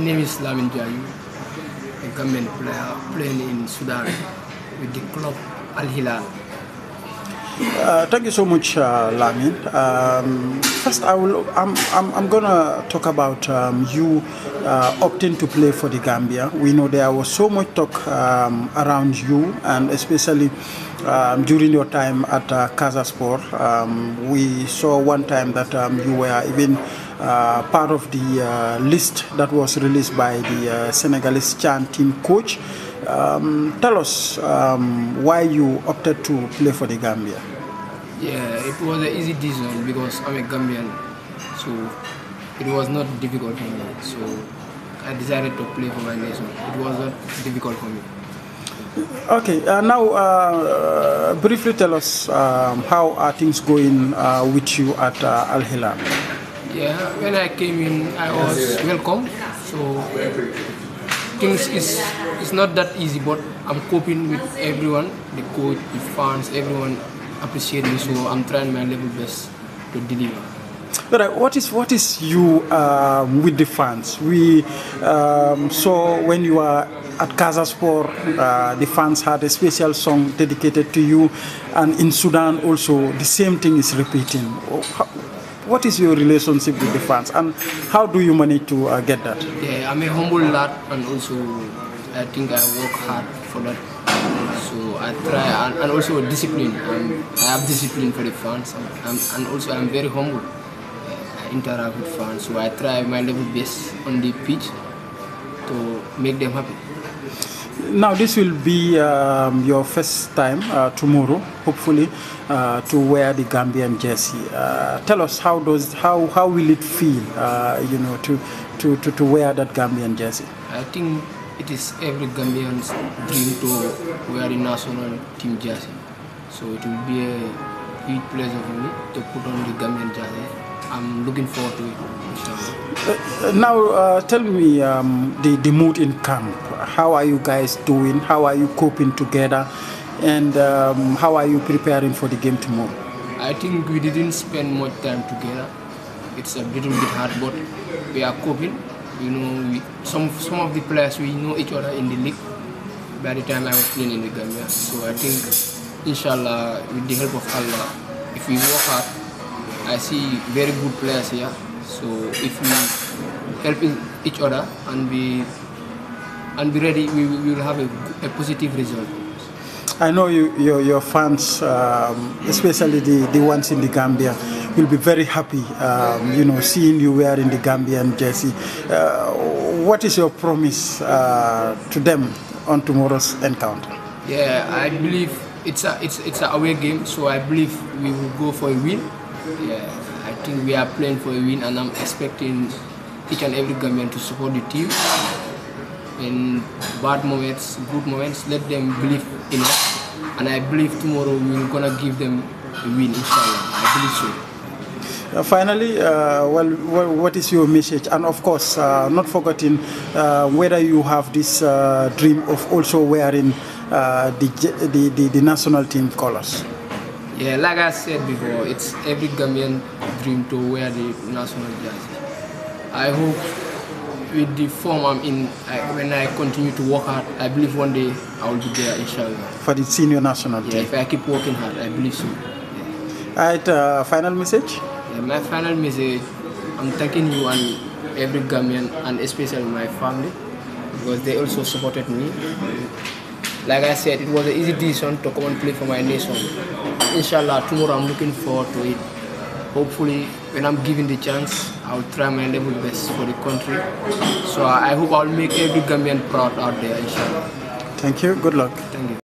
name is Lamin Jarju, a Gambian player playing in Sudan with the club Al Hilal. Uh, thank you so much, uh, Lamin. Um, first, I will. I'm. I'm, I'm gonna talk about um, you uh, opting to play for the Gambia. We know there was so much talk um, around you, and especially um, during your time at uh. Um, we saw one time that um, you were even uh, part of the uh, list that was released by the uh, Senegalese Chan team coach. Um, tell us um, why you opted to play for the Gambia. Yeah, it was an easy decision because I'm a Gambian, so it was not difficult for me. So I decided to play for my nation. It was not difficult for me. Okay, uh, now uh, briefly tell us um, how are things going uh, with you at uh, Al Hilal? Yeah, when I came in, I was welcome. So things is it's not that easy, but I'm coping with everyone, the coach, the fans, everyone appreciate me. So I'm trying my level best to deliver. All right, what is what is you um, with the fans? We um, saw when you were at Casasport, uh, the fans had a special song dedicated to you, and in Sudan also the same thing is repeating. How- What is your relationship with the fans, and how do you manage to uh, get that? Yeah, I'm a humble lad, and also I think I work hard for that. So I try, and, and also discipline. Um, I have discipline for the fans, and, and, and also I'm very humble. I interact with fans, so I try my level best on the pitch to make them happy. Now, this will be um, your first time uh, tomorrow, hopefully, uh, to wear the Gambian jersey. Uh, tell us how does how how will it feel, uh, you know, to, to, to, to wear that Gambian jersey? I think it is every Gambian's dream to wear the national team jersey. So it will be a huge pleasure for me to put on the Gambian jersey. I'm looking forward to it. Uh, now, uh, tell me um, the the mood in camp. How are you guys doing? How are you coping together? And um, how are you preparing for the game tomorrow? I think we didn't spend much time together. It's a little bit hard, but we are coping. You know, we, some some of the players we know each other in the league. By the time I was playing in the Gambia, so I think, inshallah, with the help of Allah, if we work hard, I see very good players here. So if we help each other and be and be ready, we, will- we will have a, a positive result. I know you, your, your fans, um, especially the, the ones in the Gambia, will be very happy, um, you know, seeing you wearing the Gambian jersey. Uh, what is your promise uh, to them on tomorrow's encounter? Yeah, I believe it's a it's it's a away game, so I believe we will go for a win. Yeah, I think we are playing for a win, and I'm expecting each and every Gambian to support the team. In bad moments, good moments, let them believe in us, and I believe tomorrow we're gonna give them a win, inshallah. I believe so. Uh, finally, uh, well, what is your message? And of course, uh, not forgetting uh, whether you have this uh, dream of also wearing uh, the, the, the, the national team colors. Yeah, like I said before, it's every Gambian dream to wear the national jersey. I hope with the form I'm in, I, when I continue to work hard, I believe one day I will be there, inshallah. for the senior national team? Yeah, if I keep working hard, I believe so. All right, uh, final message? Yeah, my final message, I'm thanking you and every Gambian and especially my family because they also supported me. Like I said, it was an easy decision to come and play for my nation. Inshallah, tomorrow I'm looking forward to it. Hopefully, when I'm given the chance, I'll try my level best for the country. So I hope I'll make every Gambian proud out there, inshallah. Thank you. Good luck. Thank you.